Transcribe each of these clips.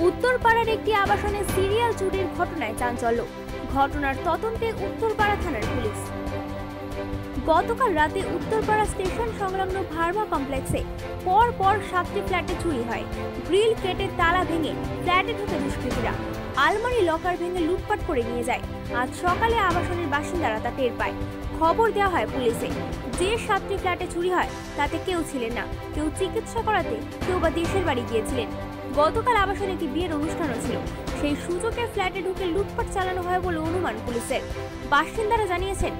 উত্তরপাড়ার একটি আবাসনে সিরিয়াল চুরির ঘটনায় চাঞ্চল্য। ঘটনার তদন্তে উত্তরপাড়া থানার পুলিশ। গতকাল রাতে উত্তরপাড়া স্টেশন সংলগ্ন ভার্মা কমপ্লেক্সে পর পর সাতটি ফ্ল্যাটে চুরি হয়। গ্রিল কেটে তালা ভেঙে ফ্ল্যাটে ঢুকে দুষ্কৃতীরা। আলমারি লকার ভেঙে লুটপাট করে নিয়ে যায়। আজ সকালে আবাসনের বাসিন্দারা তা টের পায়। খবর দেওয়া হয় পুলিশে। যে সাতটি ফ্ল্যাটে চুরি হয়, তাতে কেউ ছিলেন না। কেউ চিকিৎসা করাতে, কেউ বা দেশের বাড়ি গিয়েছিলেন। গতকাল আবাসনে একটি বিয়ের অনুষ্ঠানও ছিল। সেই সুযোগে ফ্ল্যাটে ঢুকে লুটপাট চালানো হয় বলে অনুমান পুলিশের। বাসিন্দারা জানিয়েছেন,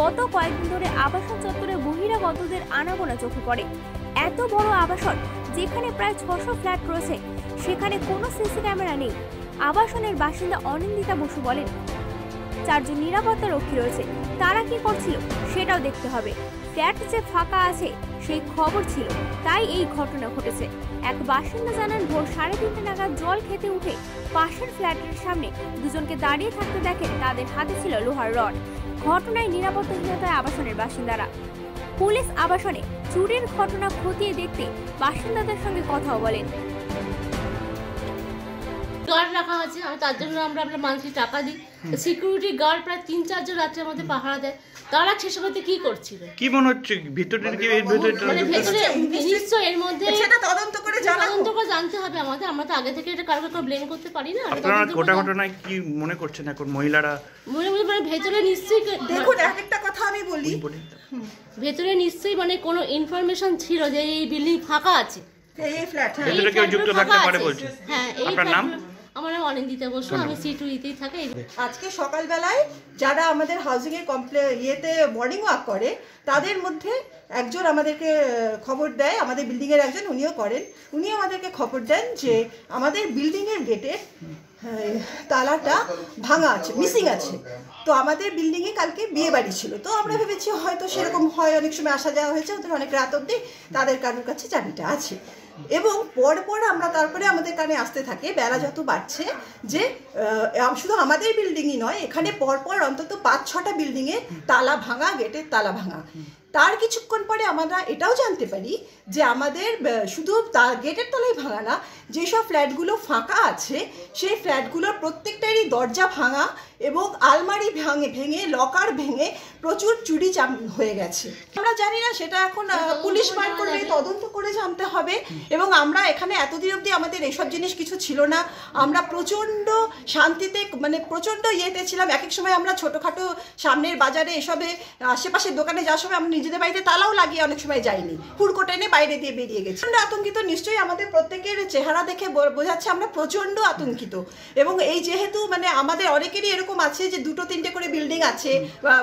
গত কয়েকদিন ধরে আবাসন চত্বরে বহিরাগতদের আনাগোনা চোখে পড়ে। এত বড় আবাসন, যেখানে প্রায় ছশো ফ্ল্যাট রয়েছে, সেখানে কোনো সিসি ক্যামেরা নেই। আবাসনের বাসিন্দা অনিন্দিতা বসু বলেন, চারজন নিরাপত্তা রক্ষী রয়েছে। তারা কি করছিল সেটাও দেখতে হবে। ফ্ল্যাট যে ফাঁকা আছে, সেই খবর ছিল। তাই এই ঘটনা ঘটেছে। এক বাসিন্দা জানান, ভোর সাড়ে তিনটে নাগাদ জল খেতে উঠে পাশের ফ্ল্যাটের সামনে দুজনকে দাঁড়িয়ে থাকতে দেখেন তাদের হাতে ছিল লোহার রড। ঘটনায় নিরাপত্তাহীনতায় আবাসনের বাসিন্দারা। পুলিশ আবাসনে চুরির ঘটনা খতিয়ে দেখতে বাসিন্দাদের সঙ্গে কথাও বলেন। গার্ড রাখা আছে আর তার জন্য আমরা আমরা মান্থলি টাকা দিই। সিকিউরিটি গার্ড প্রায় তিন চারজন রাত্রের মধ্যে পাহারা দেয়। তারা সে সময়তে কি করছিল? কি মনে হচ্ছে? ভিতরের কি এর ভিতরে মানে ভেতরে নিশ্চয় এর মধ্যে সেটা তদন্ত করে জানাব। তদন্ত করে জানতে হবে আমাদের। আমরা তো আগে থেকে এটা কারও কারও ব্লেম করতে পারি না। আপনারা গোটা জান- ঘটনায় কি মনে করছেন এখন মহিলারা? মনে মনে মানে ভেতরে নিশ্চয়ই দেখুন এক একটা কথা আমি বলি। ভেতরে নিশ্চয়ই মানে কোনো ইনফরমেশন ছিল যে এই বিল্ডিং ফাঁকা আছে। এই ফ্ল্যাট হ্যাঁ। এই ভেতরে যুক্ত থাকতে ফাঁকা পারে আছে। হ্যাঁ এই আপনার নাম? আমার অনিন্দিতা বসু আমি সি টু ইতেই থাকি। আজকে সকালবেলায় যারা আমাদের হাউজিং এর কমপ্লে ইয়েতে মর্নিং ওয়াক করে তাদের মধ্যে একজন আমাদেরকে খবর দেয় আমাদের বিল্ডিং এর একজন উনিও করেন। উনি আমাদেরকে খবর দেন যে আমাদের বিল্ডিং এর গেটে তালাটা ভাঙা আছে মিসিং আছে। তো আমাদের বিল্ডিং এ কালকে বিয়ে বাড়ি ছিল। তো আমরা ভেবেছি হয়তো সেরকম হয় অনেক সময় আসা যাওয়া হয়েছে ওদের অনেক রাত অব্দি তাদের কারোর কাছে চাবিটা আছে। এবং পর পর আমরা তারপরে আমাদের কানে আসতে থাকে, বেলা যত বাড়ছে, যে শুধু আমাদের বিল্ডিংই নয়, এখানে পরপর অন্তত পাঁচ ছটা বিল্ডিংয়ে তালা ভাঙা, গেটের তালা ভাঙা। তার কিছুক্ষণ পরে আমরা এটাও জানতে পারি যে আমাদের শুধু তা- গেটের তলাই ভাঙা না যেসব ফ্ল্যাটগুলো ফাঁকা আছে সেই ফ্ল্যাটগুলোর প্রত্যেকটারই দরজা ভাঙা এবং আলমারি ভাঙে ভেঙে লকার ভেঙে প্রচুর চুরি হয়ে গেছে। আমরা জানি না সেটা এখন আহ, পুলিশ বার করবে তদন্ত করে জানতে হবে এবং আমরা এখানে এতদিন অবধি আমাদের এসব জিনিস কিছু ছিল না। আমরা প্রচণ্ড শান্তিতে মানে প্রচণ্ড ইয়েতে ছিলাম। এক এক সময় আমরা ছোটোখাটো সামনের বাজারে এসবে আশেপাশের দোকানে যাওয়ার সময় আমরা নিজেদের বাড়িতে তালাও লাগিয়ে অনেক সময় যাইনি। হুড়কো টেনে বাইরে দিয়ে বেরিয়ে গেছি। আমরা আতঙ্কিত নিশ্চয়ই আমাদের প্রত্যেকের চেহারা দেখে বোঝাচ্ছে আমরা প্রচণ্ড আতঙ্কিত। এবং এই যেহেতু মানে আমাদের অনেকেরই এরকম আছে যে দুটো তিনটে করে বিল্ডিং আছে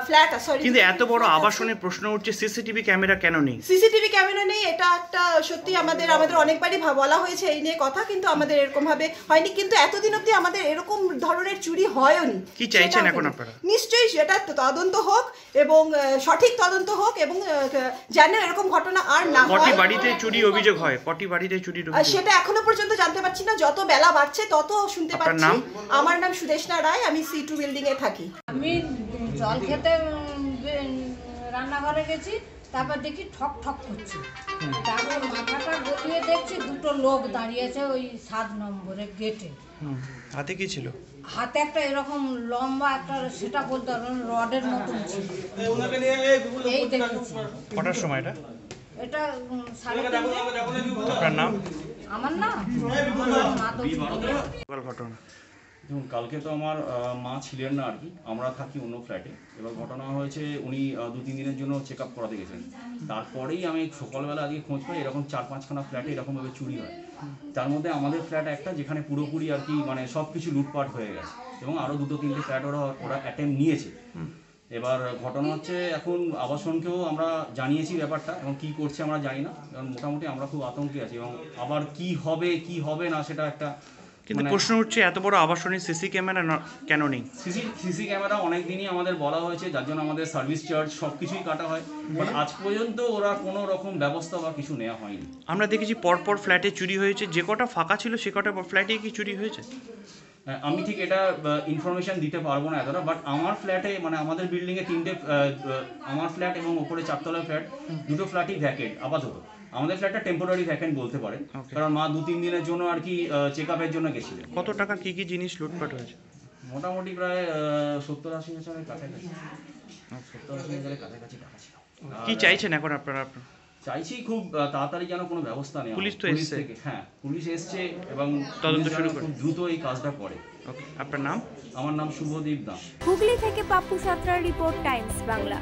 ফ্ল্যাট সরি কিন্তু এত বড় আবাসনের প্রশ্ন উঠছে সিসিটিভি ক্যামেরা কেন নেই? সিসিটিভি ক্যামেরা নেই এটা একটা সত্যি আমাদের আমাদের অনেকবারই বলা হয়েছে এই নিয়ে কথা কিন্তু আমাদের এরকম ভাবে হয়নি। কিন্তু এতদিন অবধি আমাদের এরকম ধরনের চুরি হয়ওনি কি চাইছেন এখন হয়নি। আপনারা? নিশ্চয়ই সেটা তদন্ত হোক এবং সঠিক তদন্ত হোক এবং আহ, যেন এরকম ঘটনা আর না হয় বাড়িতে চুরি অভিযোগ হয় কটি বাড়িতে অভিযোগ। সেটা এখনও পর্যন্ত জানতে পারছি না যত বেলা বাড়ছে তত শুনতে পাচ্ছি। নাম? আমার নাম সুদেশনা রায় আমি সি টু বিল্ডিং এ থাকি। আমি জল খেতে রান্নাঘরে গেছি তারপর দেখি ঠক ঠক করছে তারপর মাথাটা গলিয়ে দেখছি দুটো লোক দাঁড়িয়েছে ওই সাত নম্বরে গেটে হাতে কি ছিল? হাতে একটা এরকম লম্বা একটা সেটা বলতে হবে রডের মতন ছিল এই দেখেছি কটার সময় এটা এটা সাড়ে আপনার নাম আমার না নাম ঘটনা দেখুন, কালকে তো আমার মা ছিলেন না আর কি। আমরা থাকি অন্য ফ্ল্যাটে এবার ঘটনা হয়েছে, উনি দু তিন দিনের জন্য চেক আপ করাতে গেছেন। তারপরেই আমি সকালবেলা আজকে খোঁজ পাই, এরকম চার পাঁচখানা ফ্ল্যাটে এরকমভাবে চুরি হয়। তার মধ্যে আমাদের ফ্ল্যাট একটা, যেখানে পুরোপুরি আর কি মানে সব কিছু লুটপাট হয়ে গেছে। এবং আরও দুটো তিনটে ফ্ল্যাট ওরা ওরা অ্যাটেম্প নিয়েছে। এবার ঘটনা হচ্ছে, এখন আবাসনকেও আমরা জানিয়েছি ব্যাপারটা এবং কি করছে আমরা জানি না। এবং মোটামুটি আমরা খুব আতঙ্কে আছি এবং আবার কি হবে কি হবে না, সেটা একটা কিন্তু মানে- প্রশ্ন হচ্ছে এত বড় আবাসনী সিসি ক্যামেরা কেন নেই? সিসি সিসি ক্যামেরা অনেক দিনই আমাদের বলা হয়েছে যার জন্য আমাদের সার্ভিস চার্জ সব কিছুই কাটা হয়। বাট আজ পর্যন্ত ওরা কোনো রকম ব্যবস্থা বা কিছু নেওয়া হয়নি। আমরা দেখেছি পরপর ফ্ল্যাটে চুরি হয়েছে যে কটা ফাঁকা ছিল সে কটা ফ্ল্যাটে কি চুরি হয়েছে। হ্যাঁ, আমি ঠিক এটা ইনফরমেশন দিতে পারব না এতটা বাট আমার ফ্ল্যাটে মানে আমাদের বিল্ডিংয়ে তিনটে আহ, আহ, আমার ফ্ল্যাট এবং ওপরে চারতলা ফ্ল্যাট দুটো ফ্ল্যাটই ভ্যাকেট আপাতত। আমাদের ফ্ল্যাটটা টেম্পোরারি ভ্যাকেন্ট বলতে পারেন। Okay. কারণ মা দু তিন দিনের জন্য আর কি চেক আপের জন্য গেছিলেন। কত টাকা কি কি জিনিস লুটপাট হয়েছে? মোটামুটি প্রায় সত্তর আশি হাজারের কাছাকাছি। সত্তর আশি হাজারের কাছাকাছি টাকা ছিল। কি চাইছেন এখন আপনারা আপনারা? চাইছি খুব তাড়াতাড়ি যেন কোনো ব্যবস্থা নেই পুলিশ তো এসেছে। হ্যাঁ পুলিশ এসেছে এবং তদন্ত শুরু করে। খুব দ্রুত এই কাজটা করে। ওকে আপনার নাম? আমার নাম শুভদীপ দাস। হুগলি থেকে পাপ্পু সাঁতরার রিপোর্ট টাইমস বাংলা।